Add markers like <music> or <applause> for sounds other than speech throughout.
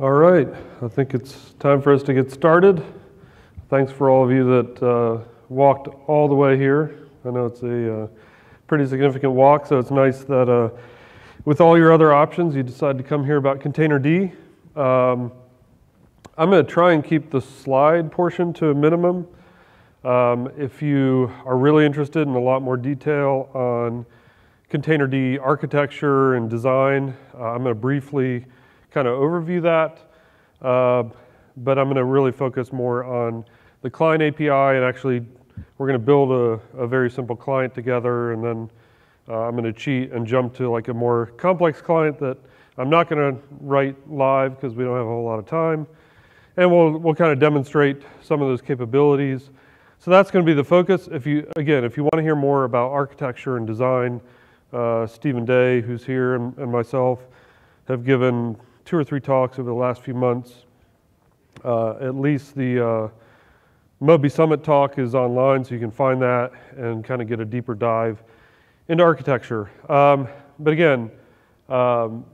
All right, I think it's time for us to get started. Thanks for all of you that uh, walked all the way here. I know it's a uh, pretty significant walk, so it's nice that uh, with all your other options, you decided to come here about Containerd. Um, I'm going to try and keep the slide portion to a minimum. Um, if you are really interested in a lot more detail on Containerd architecture and design, uh, I'm going to briefly kind of overview that, uh, but I'm going to really focus more on the client API and actually we're going to build a, a very simple client together and then uh, I'm going to cheat and jump to like a more complex client that I'm not going to write live because we don't have a whole lot of time. And we'll, we'll kind of demonstrate some of those capabilities. So that's going to be the focus. If you, again, if you want to hear more about architecture and design, uh, Stephen Day, who's here, and, and myself have given two or three talks over the last few months. Uh, at least the uh, Moby Summit talk is online, so you can find that and kind of get a deeper dive into architecture. Um, but again, um,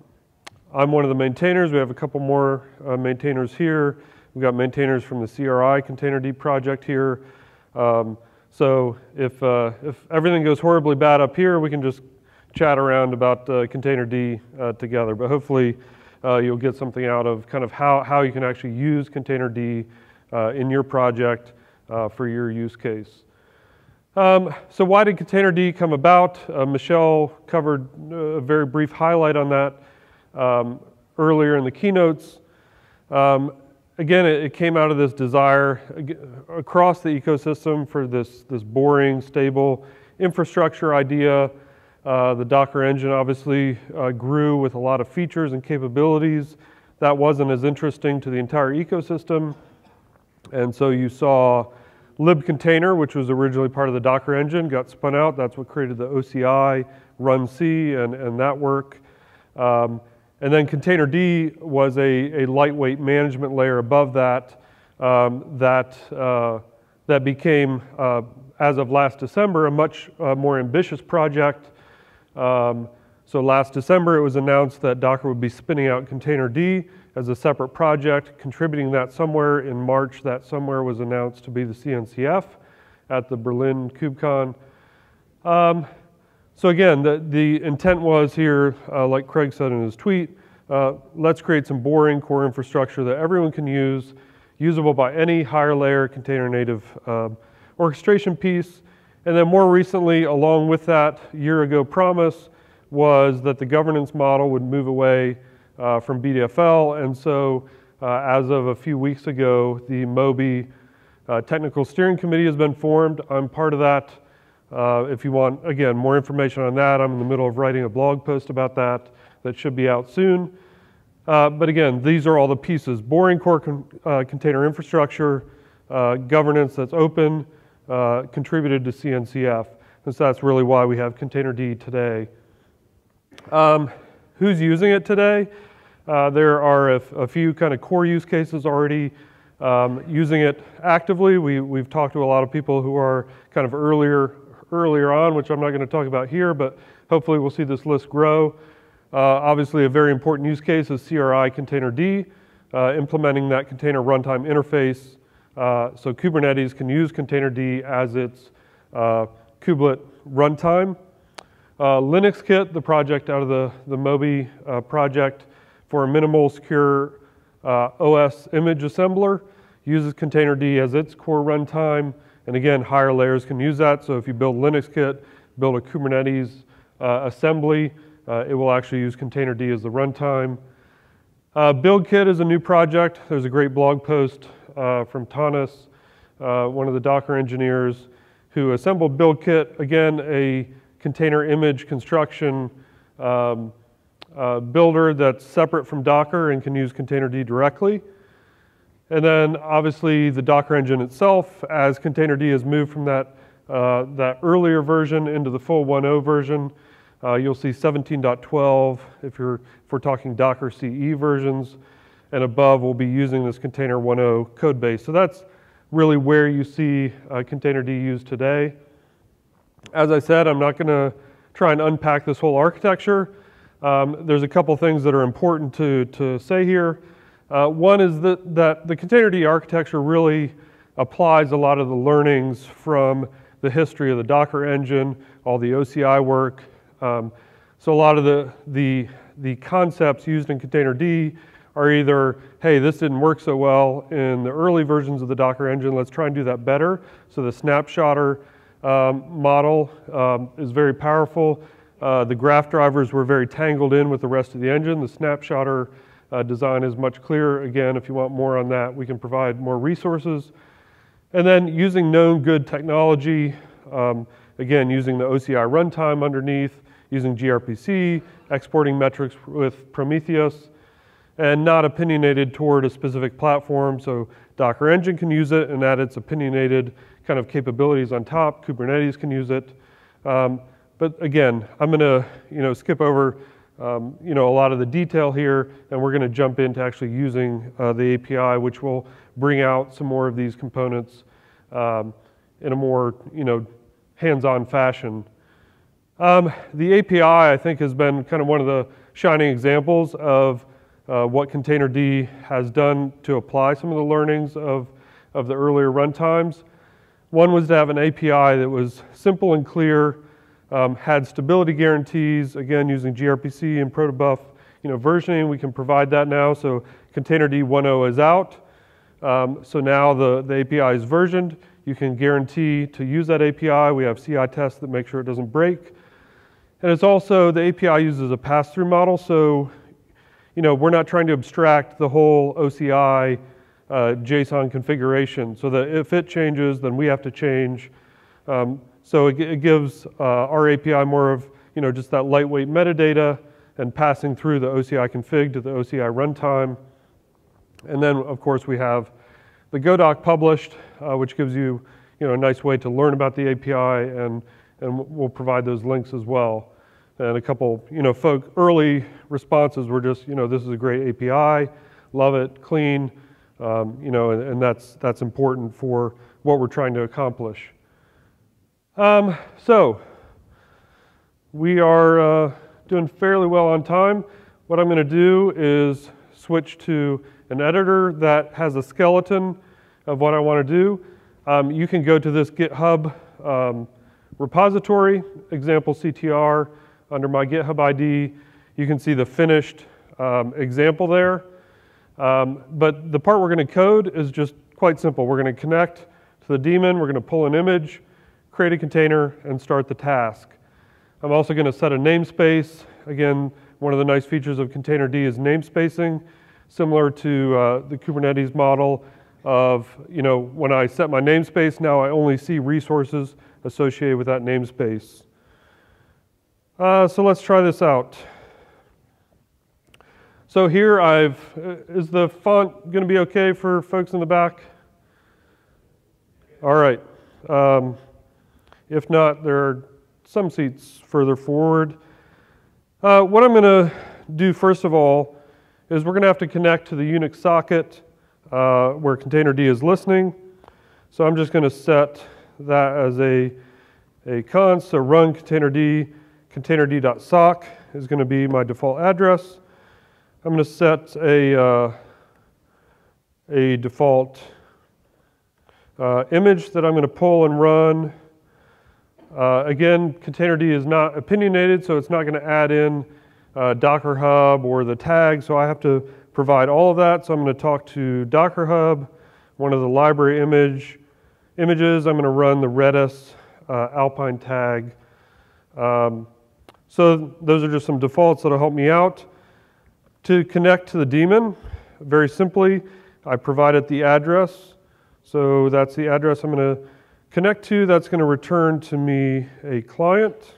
I'm one of the maintainers. We have a couple more uh, maintainers here. We've got maintainers from the CRI Container Containerd project here. Um, so if, uh, if everything goes horribly bad up here, we can just chat around about uh, Containerd uh, together. But hopefully uh, you'll get something out of kind of how, how you can actually use Containerd uh, in your project uh, for your use case. Um, so why did Containerd come about? Uh, Michelle covered a very brief highlight on that um, earlier in the keynotes. Um, again, it, it, came out of this desire across the ecosystem for this, this boring, stable infrastructure idea uh, the Docker engine obviously uh, grew with a lot of features and capabilities. That wasn't as interesting to the entire ecosystem. And so you saw libcontainer, which was originally part of the Docker engine, got spun out. That's what created the OCI, runC, and, and that work. Um, and then Containerd was a, a lightweight management layer above that um, that, uh, that became, uh, as of last December, a much uh, more ambitious project um, so last December, it was announced that Docker would be spinning out Containerd as a separate project, contributing that somewhere in March. That somewhere was announced to be the CNCF at the Berlin KubeCon. Um, so again, the, the intent was here, uh, like Craig said in his tweet, uh, let's create some boring core infrastructure that everyone can use, usable by any higher layer container native uh, orchestration piece, and then more recently, along with that year ago promise, was that the governance model would move away uh, from BDFL. And so, uh, as of a few weeks ago, the Moby uh, Technical Steering Committee has been formed. I'm part of that. Uh, if you want, again, more information on that, I'm in the middle of writing a blog post about that that should be out soon. Uh, but again, these are all the pieces boring core con uh, container infrastructure, governance that's open uh, contributed to CNCF. So that's really why we have Containerd today. Um, who's using it today? Uh, there are a, a, few kind of core use cases already um, using it actively. We, we've talked to a lot of people who are kind of earlier, earlier on, which I'm not going to talk about here, but hopefully we'll see this list grow. Uh, obviously, a very important use case is CRI Containerd, uh, implementing that container runtime interface uh, so Kubernetes can use Containerd as its uh, kubelet runtime. Uh, LinuxKit, the project out of the, the Moby uh, project for a minimal secure uh, OS image assembler, uses Containerd as its core runtime. And again, higher layers can use that. So if you build LinuxKit, build a Kubernetes assembly, it will actually use Containerd as the runtime. Uh, BuildKit is a new project. There's a great blog post uh, from Tonis, uh, one of the Docker engineers, who assembled BuildKit, again, a container image construction um, uh, builder that's separate from Docker and can use Containerd directly. And then obviously the Docker engine itself, as Containerd has moved from that, uh, that earlier version into the full 1.0 version, uh, you'll see 17.12 if, you're, if we're talking Docker CE versions and above we'll be using this container 1.0 code base. So that's really where you see uh, Containerd used today. As I said, I'm not going to try and unpack this whole architecture. Um, there's a couple things that are important to, to say here. Uh, one is that, that the Containerd architecture really applies a lot of the learnings from the history of the Docker engine, all the OCI work. Um, so a lot of the, the, the concepts used in Containerd are either, hey, this didn't work so well in the early versions of the Docker engine, let's try and do that better. So the snapshotter um, model um, is very powerful. Uh, the graph drivers were very tangled in with the rest of the engine. The snapshotter uh, design is much clearer. Again, if you want more on that, we can provide more resources. And then using known good technology, um, again, using the OCI runtime underneath, using gRPC, exporting metrics with Prometheus, and not opinionated toward a specific platform. So Docker Engine can use it and add its opinionated kind of capabilities on top. Kubernetes can use it. Um, but again, I'm going to you know skip over um, you know a lot of the detail here, and we're going to jump into actually using uh, the API, which will bring out some more of these components um, in a more you know hands-on fashion. Um, the API, I think, has been kind of one of the shining examples of uh, what Containerd has done to apply some of the learnings of, of the earlier runtimes. One was to have an API that was simple and clear, um, had stability guarantees, again, using gRPC and protobuf you know, versioning. We can provide that now. So Containerd 1.0 is out. Um, so now the, the API is versioned. You can guarantee to use that API. We have CI tests that make sure it doesn't break. And it's also, the API uses a pass-through model. So, you know, we're not trying to abstract the whole OCI uh, JSON configuration so that if it changes, then we have to change. Um, so it, it gives uh, our API more of you know just that lightweight metadata and passing through the OCI config to the OCI runtime. And then of course we have the Godoc published, uh, which gives you you know a nice way to learn about the API, and and we'll provide those links as well. And a couple you know folk early responses were just you know this is a great API, love it, clean, um, you know, and, and that's that's important for what we're trying to accomplish. Um, so, we are uh, doing fairly well on time. What I'm going to do is switch to an editor that has a skeleton of what I want to do. Um, you can go to this GitHub um, repository, example CTR, under my GitHub ID. You can see the finished um, example there. Um, but the part we're going to code is just quite simple. We're going to connect to the daemon, we're going to pull an image, create a container, and start the task. I'm also going to set a namespace. Again, one of the nice features of Containerd is namespacing, similar to uh, the Kubernetes model of, you know, when I set my namespace, now I only see resources associated with that namespace. Uh, so let's try this out. So here I've, uh, is the font going to be okay for folks in the back? All right. Um, if not, there are some seats further forward. Uh, what I'm going to do first of all is we're going to have to connect to the Unix socket uh, where Containerd is listening. So I'm just going to set that as a, a const, so run containerd, containerd.sock is going to be my default address. I'm going to set a, uh, a default uh, image that I'm going to pull and run uh, again, Containerd is not opinionated, so it's not going to add in uh, Docker Hub or the tag, so I have to provide all of that. So I'm going to talk to Docker Hub, one of the library image images. I'm going to run the Redis uh, Alpine tag. Um, so those are just some defaults that'll help me out. To connect to the daemon, very simply, I provided the address. So that's the address I'm going to Connect to, that's going to return to me a client.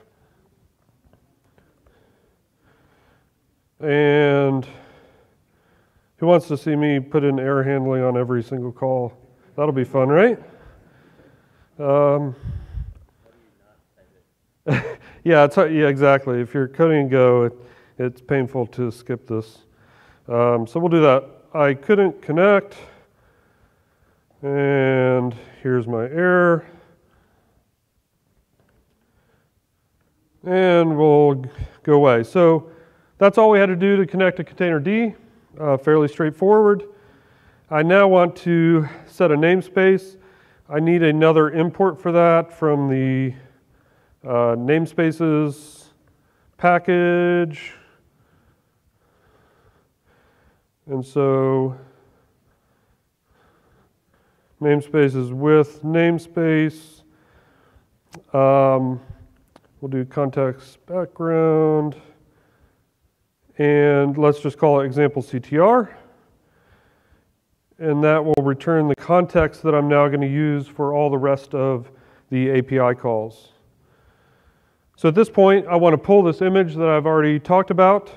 And who wants to see me put in error handling on every single call? That'll be fun, right? Um, <laughs> yeah, yeah, exactly. If you're coding Go, it, it's painful to skip this. Um, so we'll do that. I couldn't connect. And here's my error. And we'll go away. So that's all we had to do to connect to Containerd. uh, fairly straightforward. I now want to set a namespace. I need another import for that from the uh, namespaces package. And so namespaces with namespace. Um, we'll do context background. And let's just call it example CTR. And that will return the context that I'm now going to use for all the rest of the API calls. So at this point, I want to pull this image that I've already talked about.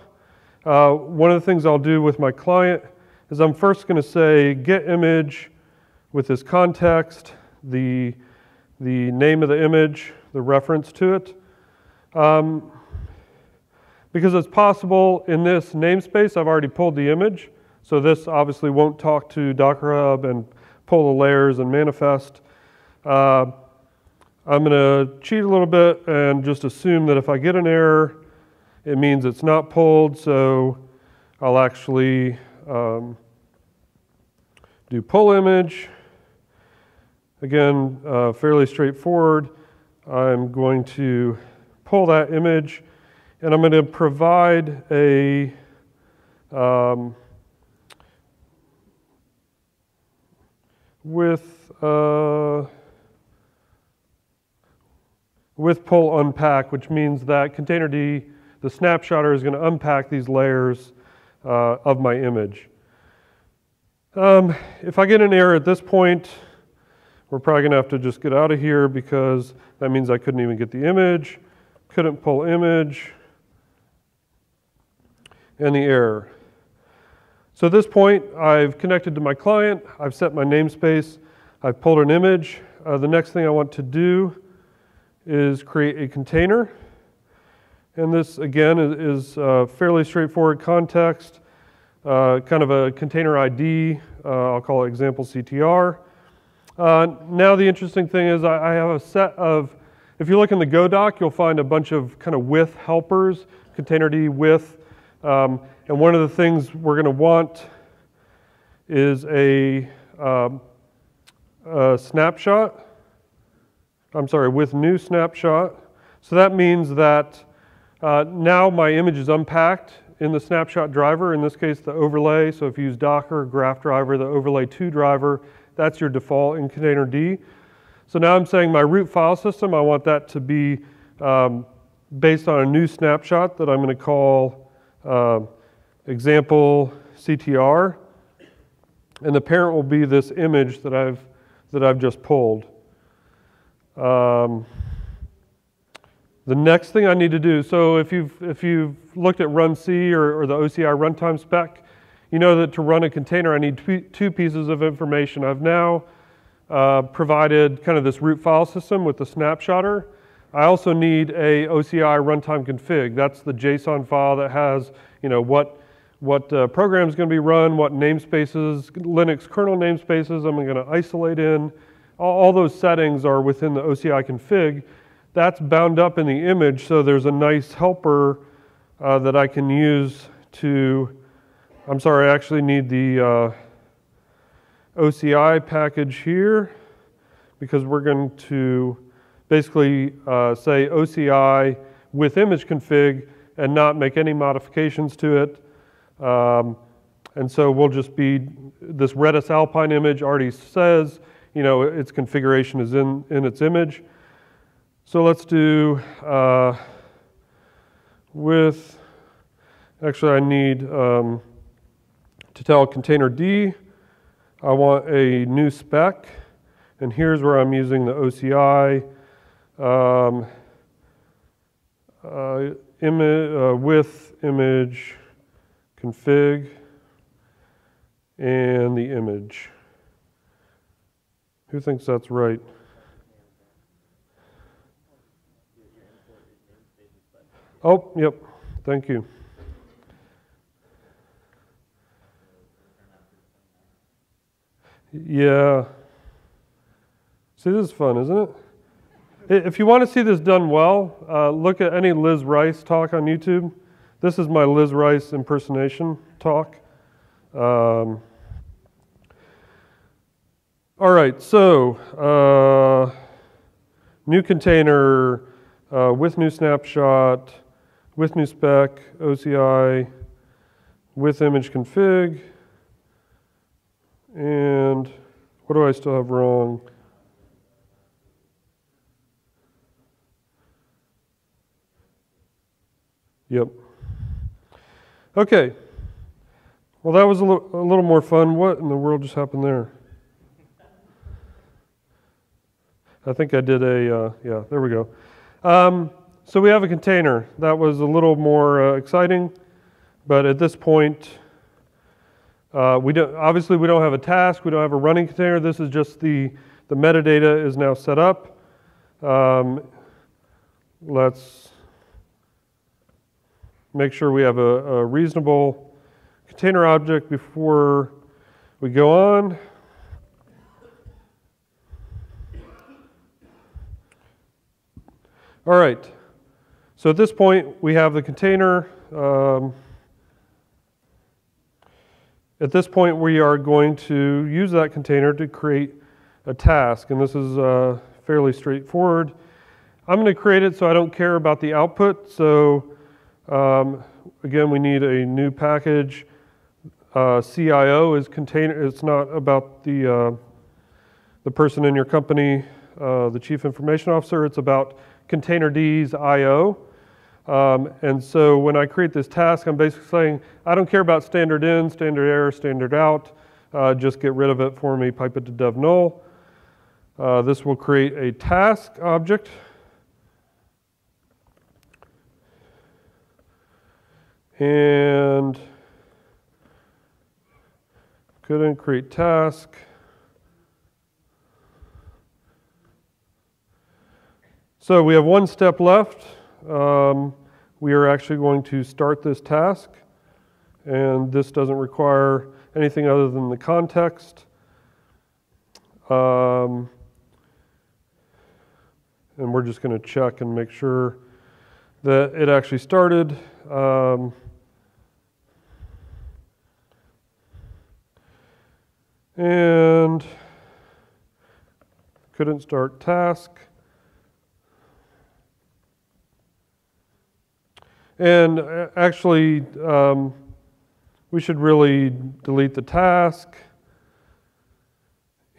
Uh, one of the things I'll do with my client is I'm first going to say get image with this context, the, the name of the image, the reference to it. Um, because it's possible in this namespace, I've already pulled the image. So this obviously won't talk to Docker Hub and pull the layers and manifest. Uh, I'm going to cheat a little bit and just assume that if I get an error, it means it's not pulled. So I'll actually um, do pull image. Again, uh, fairly straightforward. I'm going to pull that image and I'm going to provide a um, with uh, with pull unpack, which means that containerd, the snapshotter, is going to unpack these layers uh, of my image. Um, if I get an error at this point, we're probably going to have to just get out of here because that means I couldn't even get the image, couldn't pull image and the error. So at this point, I've connected to my client, I've set my namespace, I've pulled an image. Uh, the next thing I want to do is create a container. And this, again, is, a fairly straightforward context, uh, kind of a container ID. Uh, I'll call it example CTR. Uh, now the interesting thing is I, I have a set of, if you look in the Go doc, you'll find a bunch of kind of with helpers, containerd with, um, and one of the things we're going to want is a, um, a, snapshot. I'm sorry, with new snapshot. So that means that uh, now my image is unpacked in the snapshot driver, in this case the overlay. So if you use Docker, Graph driver, the overlay 2 driver, that's your default in containerd. So now I'm saying my root file system, I want that to be um, based on a new snapshot that I'm going to call uh, example CTR, and the parent will be this image that I've, that I've just pulled. Um, the next thing I need to do, so if you've, if you've looked at runc or, or the OCI runtime spec, you know that to run a container I need two pieces of information. I've now uh, provided kind of this root file system with the snapshotter, I also need a OCI runtime config. That's the JSON file that has, you know, what, what uh, program is going to be run, what namespaces, Linux kernel namespaces I'm going to isolate in. All, those settings are within the OCI config. That's bound up in the image, so there's a nice helper uh, that I can use to, I'm sorry, I actually need the uh, OCI package here because we're going to basically uh, say OCI with image config and not make any modifications to it. Um, and so we'll just be, this Redis Alpine image already says, you know, its configuration is in, in its image. So let's do uh, with, actually I need um, to tell containerd, I want a new spec. And here's where I'm using the OCI um, uh, uh, with image config and the image. Who thinks that's right? Oh, yep. Thank you. Yeah. See, this is fun, isn't it? If you want to see this done well, uh, look at any Liz Rice talk on YouTube. This is my Liz Rice impersonation talk. Um, all right, so uh, new container uh, with new snapshot, with new spec, OCI, with image config, and what do I still have wrong? Yep. Okay. Well, that was a, a little more fun. What in the world just happened there? I think I did a, uh, yeah, there we go. Um, so we have a container. That was a little more uh, exciting, but at this point, uh, we don't, obviously we don't have a task, we don't have a running container. This is just the, the metadata is now set up. Um, let's make sure we have a, a reasonable container object before we go on. All right. So at this point, we have the container. Um, at this point, we are going to use that container to create a task, and this is uh, fairly straightforward. I'm going to create it so I don't care about the output. So um, again, we need a new package. Uh, CIO is container. It's not about the uh, the person in your company, uh, the chief information officer. It's about containerd's IO. Um, and so when I create this task, I'm basically saying, I don't care about standard in, standard error, standard out. Uh, just get rid of it for me, pipe it to dev null. Uh, this will create a task object. And couldn't create task. So we have one step left. Um, we are actually going to start this task, and this doesn't require anything other than the context. Um, and we're just going to check and make sure that it actually started. Um, and couldn't start task. And uh, actually, um, we should really delete the task.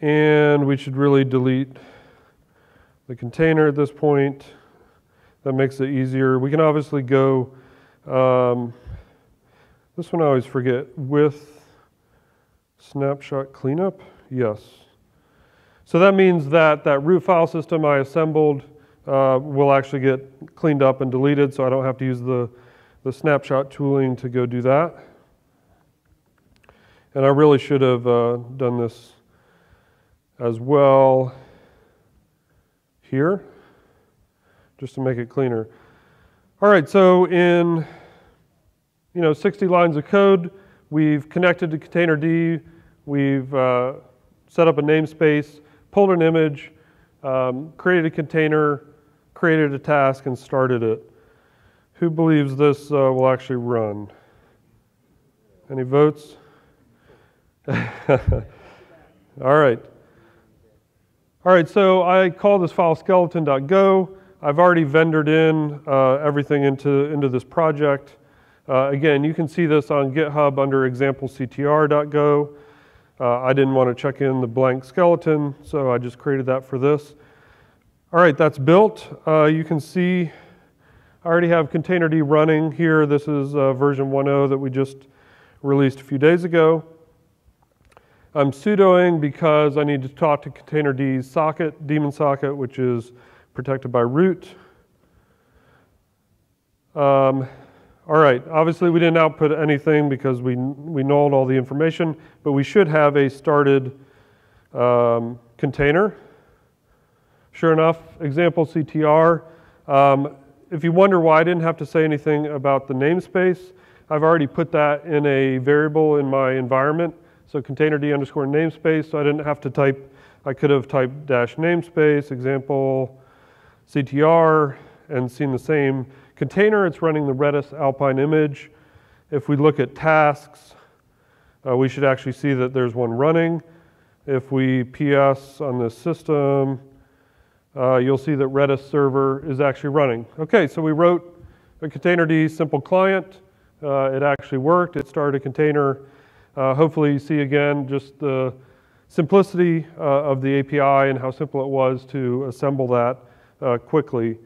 And we should really delete the container at this point. That makes it easier. We can obviously go, um, this one I always forget, with snapshot cleanup. Yes. So that means that that root file system I assembled uh, will actually get cleaned up and deleted, so I don't have to use the, the snapshot tooling to go do that. And I really should have uh, done this as well here, just to make it cleaner. All right, so in you know 60 lines of code, we've connected to containerd, we've uh, set up a namespace, pulled an image, um, created a container, created a task and started it. Who believes this uh, will actually run? Any votes? <laughs> All right. All right, so I call this file skeleton.go. I've already vendored in uh, everything into, into this project. Uh, again, you can see this on GitHub under example.ctr.go. Uh, I didn't want to check in the blank skeleton, so I just created that for this. All right, that's built. Uh, you can see I already have containerd running here. This is uh, version 1.0 that we just released a few days ago. I'm sudoing because I need to talk to containerd's socket, daemon socket, which is protected by root. Um, all right, obviously we didn't output anything because we, we nulled all the information, but we should have a started um, container. Sure enough, example CTR. Um, if you wonder why I didn't have to say anything about the namespace, I've already put that in a variable in my environment. So containerd underscore namespace, so I didn't have to type, I could have typed dash namespace, example CTR, and seen the same container. It's running the Redis Alpine image. If we look at tasks, uh, we should actually see that there's one running. If we PS on this system, uh, you'll see that Redis server is actually running. Okay, so we wrote a containerd simple client. Uh, it actually worked. It started a container. Uh, hopefully you see again just the simplicity uh, of the API and how simple it was to assemble that uh, quickly.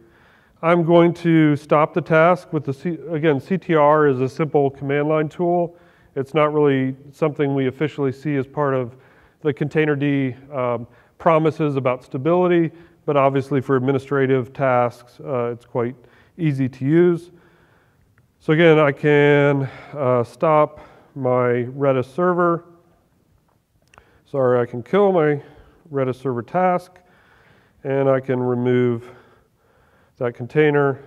I'm going to stop the task with the, C again, CTR is a simple command line tool. It's not really something we officially see as part of the Containerd um, promises about stability, but obviously for administrative tasks, uh, it's quite easy to use. So again, I can uh, stop my Redis server. Sorry, I can kill my Redis server task, and I can remove that container,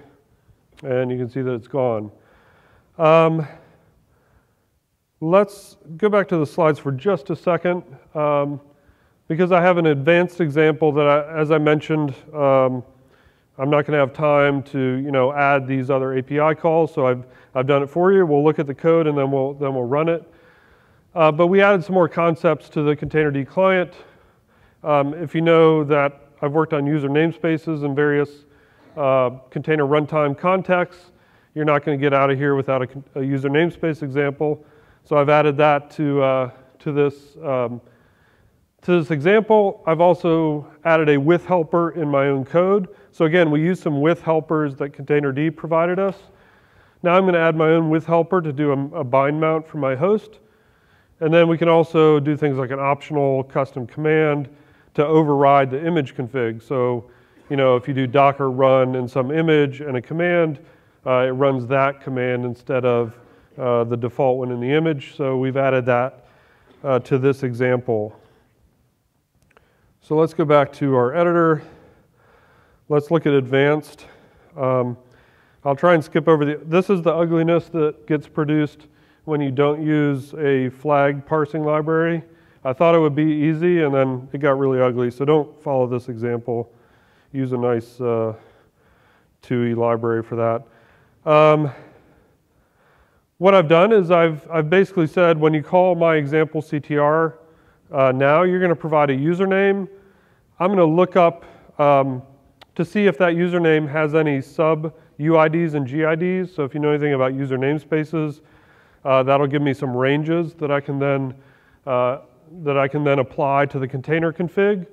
and you can see that it's gone. Um, let's go back to the slides for just a second, um, because I have an advanced example that, I, as I mentioned, um, I'm not going to have time to, you know, add these other API calls, so I've, I've done it for you. We'll look at the code and then we'll, then we'll run it. Uh, but we added some more concepts to the Containerd client. Um, if you know that I've worked on user namespaces and various uh, container runtime contexts, you're not going to get out of here without a, a, user namespace example. So I've added that to, uh, to this um, to this example, I've also added a with helper in my own code. So again, we use some with helpers that Containerd provided us. Now I'm going to add my own with helper to do a, a bind mount for my host. And then we can also do things like an optional custom command to override the image config. So, you know, if you do docker run in some image and a command, uh, it runs that command instead of uh, the default one in the image. So we've added that uh, to this example. So let's go back to our editor. Let's look at advanced. Um, I'll try and skip over the, this is the ugliness that gets produced when you don't use a flag parsing library. I thought it would be easy and then it got really ugly, so don't follow this example. Use a nice uh, TUI library for that. Um, what I've done is I've, I've basically said when you call my example CTR, uh, now you're going to provide a username. I'm going to look up um, to see if that username has any sub UIDs and GIDs. So if you know anything about user namespaces, uh, that'll give me some ranges that I can then uh, that I can then apply to the container config.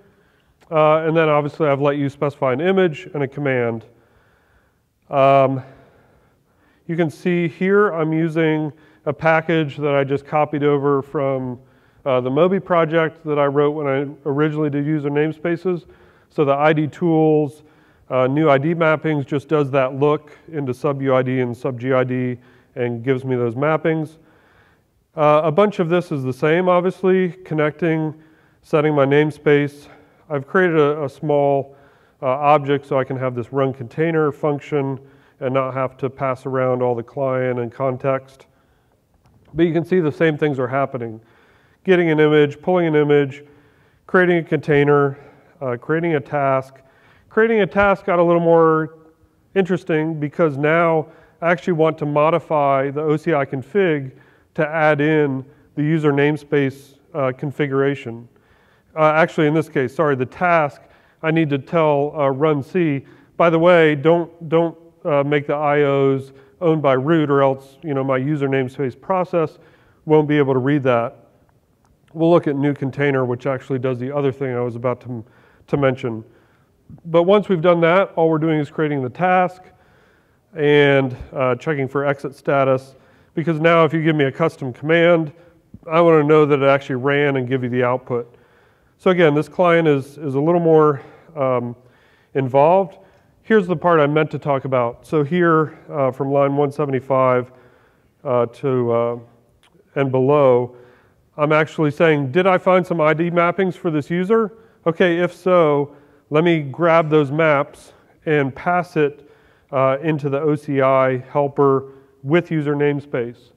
Uh, and then obviously I've let you specify an image and a command. Um, you can see here I'm using a package that I just copied over from uh, the Moby project that I wrote when I originally did user namespaces. So the ID tools, uh, new ID mappings just does that look into sub-UID and sub-GID and gives me those mappings. Uh, a bunch of this is the same, obviously, connecting, setting my namespace. I've created a, a small uh, object so I can have this run container function and not have to pass around all the client and context. But you can see the same things are happening getting an image, pulling an image, creating a container, uh, creating a task. Creating a task got a little more interesting because now I actually want to modify the OCI config to add in the user namespace uh, configuration. Uh, actually, in this case, sorry, the task, I need to tell uh, runC, by the way, don't, don't uh, make the IOs owned by root or else you know, my user namespace process won't be able to read that. We'll look at new container, which actually does the other thing I was about to, to mention. But once we've done that, all we're doing is creating the task and uh, checking for exit status. Because now if you give me a custom command, I want to know that it actually ran and give you the output. So again, this client is, is a little more um, involved. Here's the part I meant to talk about. So here uh, from line 175 uh, to uh, and below, I'm actually saying, did I find some ID mappings for this user? Okay, if so, let me grab those maps and pass it uh, into the OCI helper with user namespace.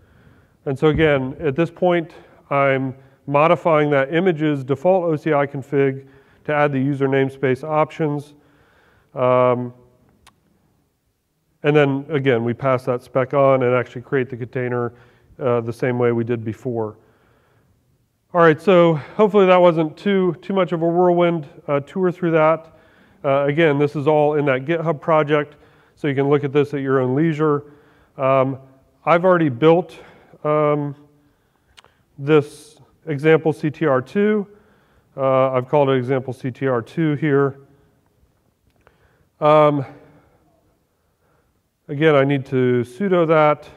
And so again, at this point, I'm modifying that image's default OCI config to add the user namespace options. Um, and then again, we pass that spec on and actually create the container uh, the same way we did before. All right, so hopefully that wasn't too, too much of a whirlwind uh, tour through that. Uh, again, this is all in that GitHub project, so you can look at this at your own leisure. Um, I've already built um, this example CTR2. Uh, I've called it example CTR2 here. Um, again, I need to sudo that.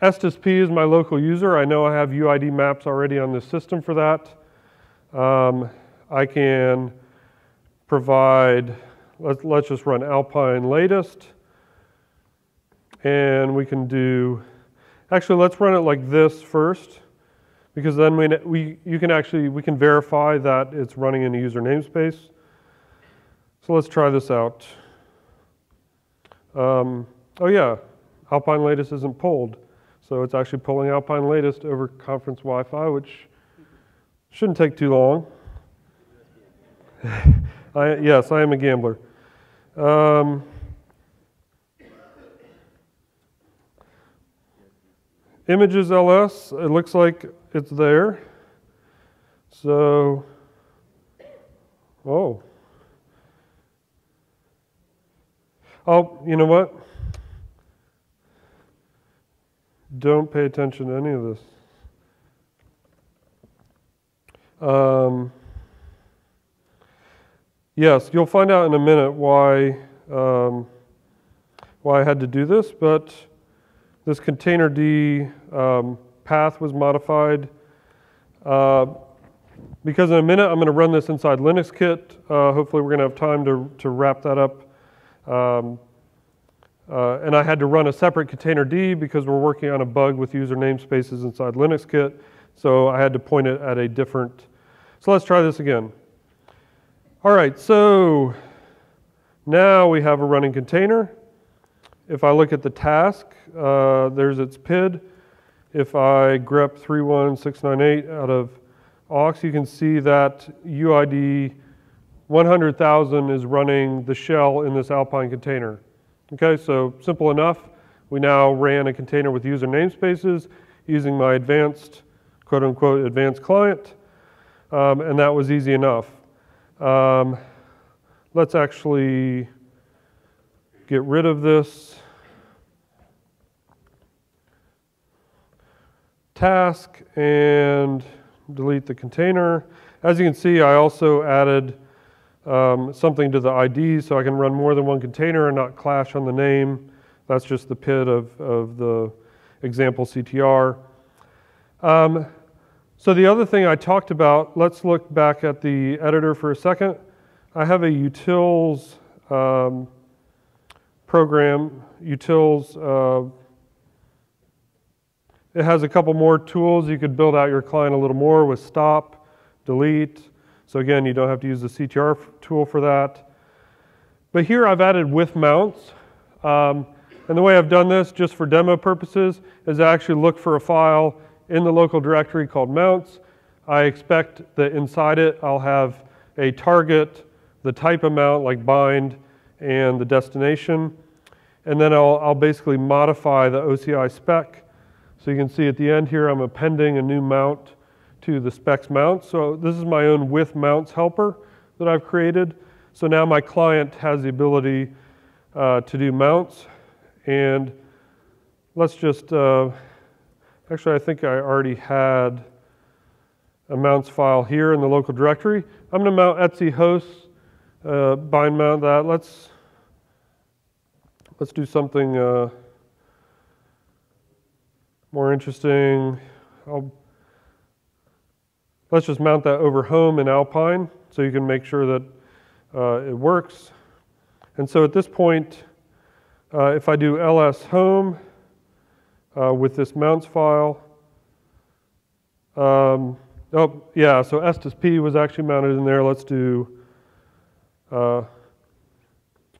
Estes P is my local user. I know I have UID maps already on the system for that. Um, I can provide, let's, let's just run Alpine latest. And we can do, actually, let's run it like this first, because then we, we, you can actually, we can verify that it's running in a user namespace. So let's try this out. Um, oh yeah, Alpine latest isn't pulled. So it's actually pulling Alpine latest over conference Wi-Fi, which shouldn't take too long. <laughs> I, yes, I am a gambler. Um, images LS, it looks like it's there. So, oh. Oh, you know what? Don't pay attention to any of this. Um, yes, you'll find out in a minute why, um, why I had to do this, but this containerd um, path was modified. Uh, because in a minute I'm going to run this inside LinuxKit. Uh, hopefully we're going to have time to, to wrap that up. Um, uh, and I had to run a separate containerd because we're working on a bug with user namespaces inside LinuxKit. So I had to point it at a different. So let's try this again. All right, so now we have a running container. If I look at the task, uh, there's its PID. If I grep 31698 out of aux, you can see that UID 100,000 is running the shell in this Alpine container. Okay, so simple enough. We now ran a container with user namespaces using my advanced, quote unquote, advanced client, um, and that was easy enough. Um, let's actually get rid of this task and delete the container. As you can see, I also added um, something to the ID so I can run more than one container and not clash on the name. That's just the PID of, of the example CTR. Um, so the other thing I talked about, let's look back at the editor for a second. I have a utils um, program, utils, uh, it has a couple more tools. You could build out your client a little more with stop, delete, so again, you don't have to use the CTR tool for that. But here I've added with mounts. Um, and the way I've done this, just for demo purposes, is I actually look for a file in the local directory called mounts. I expect that inside it I'll have a target, the type of mount like bind, and the destination. And then I'll, I'll basically modify the OCI spec. So you can see at the end here I'm appending a new mount to the specs mount. So this is my own with mounts helper that I've created. So now my client has the ability uh, to do mounts. And let's just, uh, actually I think I already had a mounts file here in the local directory. I'm going to mount Etsy hosts, uh, bind mount that. Let's, let's do something uh, more interesting. I'll Let's just mount that over home in Alpine so you can make sure that uh, it works. And so at this point, uh, if I do ls home uh, with this mounts file, um, oh yeah, so Estes was actually mounted in there. Let's do uh,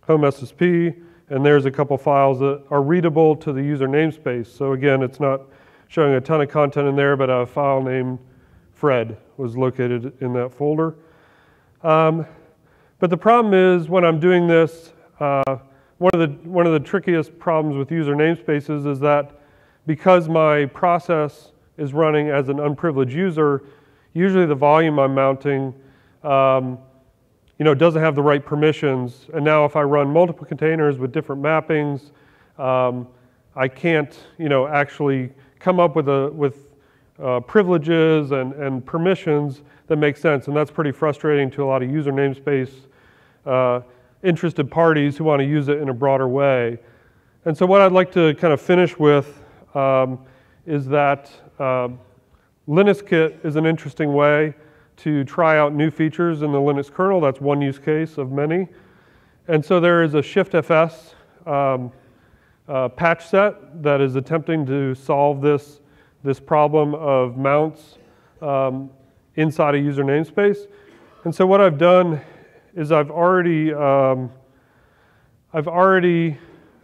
home Estes P, and there's a couple files that are readable to the user namespace. So again, it's not showing a ton of content in there, but a file named Fred was located in that folder. Um, but the problem is when I'm doing this, uh, one, of the, one of the trickiest problems with user namespaces is that because my process is running as an unprivileged user, usually the volume I'm mounting, um, you know, doesn't have the right permissions. And now if I run multiple containers with different mappings, um, I can't, you know, actually come up with a with uh, privileges and, and permissions that make sense. And that's pretty frustrating to a lot of user namespace uh, interested parties who want to use it in a broader way. And so what I'd like to kind of finish with um, is that uh, LinuxKit is an interesting way to try out new features in the Linux kernel. That's one use case of many. And so there is a ShiftFS um, uh, patch set that is attempting to solve this, this problem of mounts um, inside a user namespace. And so what I've done is I've already, um, I've already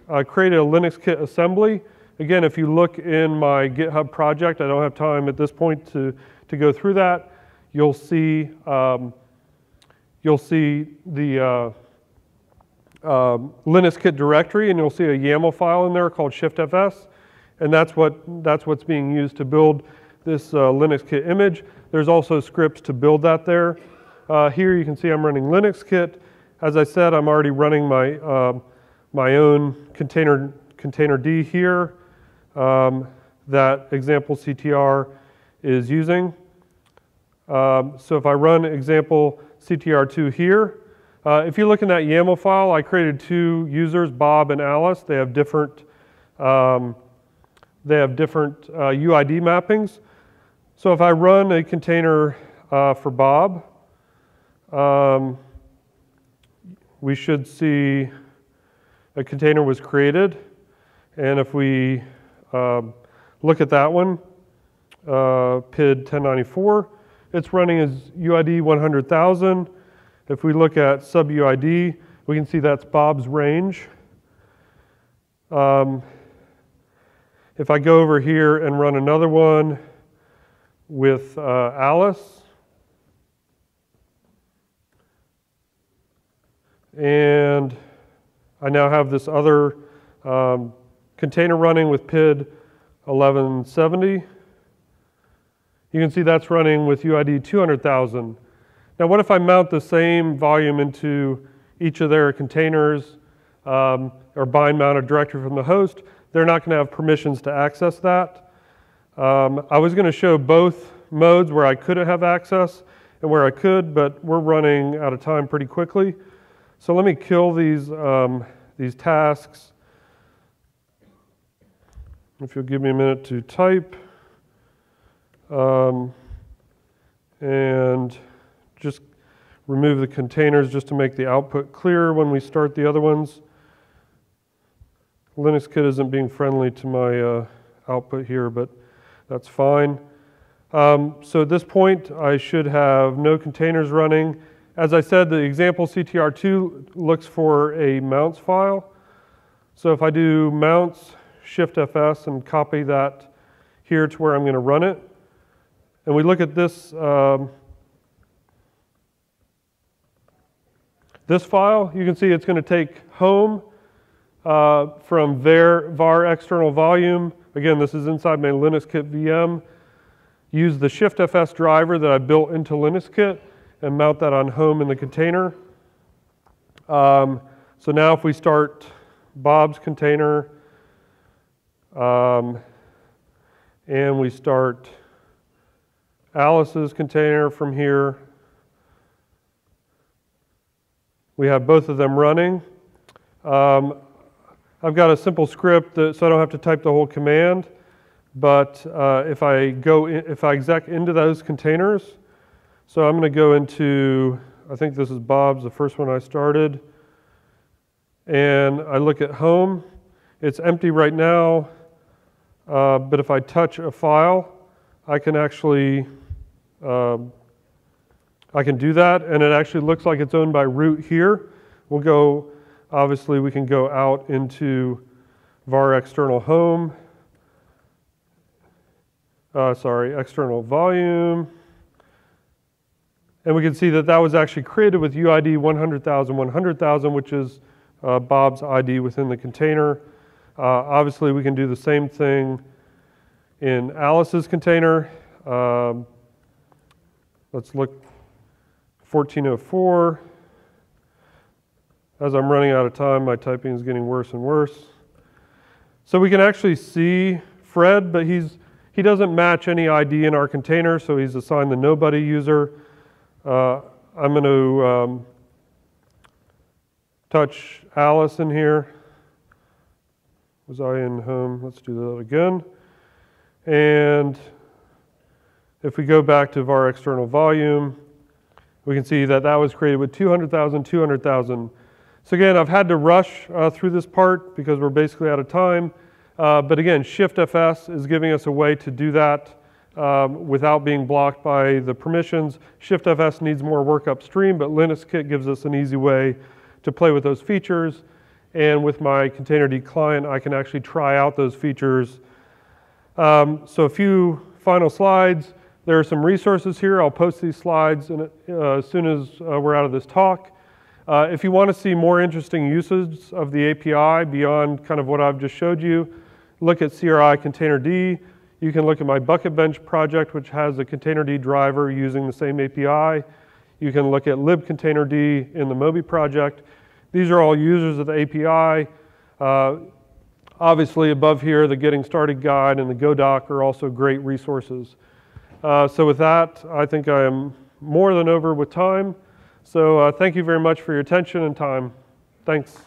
uh, created a LinuxKit assembly. Again, if you look in my GitHub project, I don't have time at this point to, to go through that. You'll see, um, you'll see the uh, uh, LinuxKit directory, and you'll see a YAML file in there called shiftfs, and that's what that's what's being used to build this uh, LinuxKit image. There's also scripts to build that there. Uh, here you can see I'm running LinuxKit. As I said, I'm already running my um, my own container containerd here um, that example CTR is using. Um, so if I run example CTR2 here, uh, if you look in that YAML file, I created two users, Bob and Alice. They have different, um, they have different uh, UID mappings. So if I run a container uh, for Bob, um, we should see a container was created. And if we um, look at that one, uh, PID 1094. It's running as UID 100,000. If we look at sub UID, we can see that's Bob's range. Um, if I go over here and run another one with uh, Alice, and I now have this other um, container running with PID 1170. You can see that's running with UID 200,000. Now what if I mount the same volume into each of their containers um, or bind mount a directory from the host? They're not going to have permissions to access that. Um, I was going to show both modes where I couldn't have access and where I could, but we're running out of time pretty quickly. So let me kill these, um, these tasks if you'll give me a minute to type. Um, and just remove the containers just to make the output clearer when we start the other ones. LinuxKit isn't being friendly to my uh, output here, but that's fine. Um, so at this point, I should have no containers running. As I said, the example CTR2 looks for a mounts file. So if I do mounts Shift FS and copy that here to where I'm going to run it. And we look at this, um, this file, you can see it's going to take home uh, from their var external volume. Again, this is inside my LinuxKit VM. Use the Shift FS driver that I built into LinuxKit and mount that on home in the container. Um, so now if we start Bob's container, um, and we start Alice's container from here. We have both of them running. Um, I've got a simple script that, so I don't have to type the whole command. But uh, if I go, in, if I exec into those containers, so I'm going to go into, I think this is Bob's, the first one I started, and I look at home. It's empty right now. Uh, but if I touch a file, I can actually, um, I can do that, and it actually looks like it's owned by root here. We'll go, obviously we can go out into var external home, uh, sorry, external volume, and we can see that that was actually created with UID 100,000, 100,000, which is uh, Bob's ID within the container. Uh, obviously, we can do the same thing in Alice's container. Um, let's look 1404. As I'm running out of time, my typing is getting worse and worse. So we can actually see Fred, but he's, he doesn't match any ID in our container, so he's assigned the nobody user. Uh, I'm going to um, touch Alice in here. Was I in home? Let's do that again. And if we go back to var external volume, we can see that that was created with 200,000, 200,000. So again, I've had to rush uh, through this part because we're basically out of time. Uh, but again, Shift FS is giving us a way to do that um, without being blocked by the permissions. Shift FS needs more work upstream, but LinuxKit gives us an easy way to play with those features. And with my Containerd client, I can actually try out those features. Um, so a few final slides. There are some resources here. I'll post these slides in, uh, as soon as uh, we're out of this talk. Uh, if you want to see more interesting uses of the API beyond kind of what I've just showed you, look at CRI Containerd. You can look at my Bucket Bench project, which has a Containerd driver using the same API. You can look at libcontainerd in the Moby project. These are all users of the API. Uh, obviously, above here, the Getting Started Guide and the GoDoc are also great resources. Uh, so with that, I think I am more than over with time. So uh, thank you very much for your attention and time. Thanks.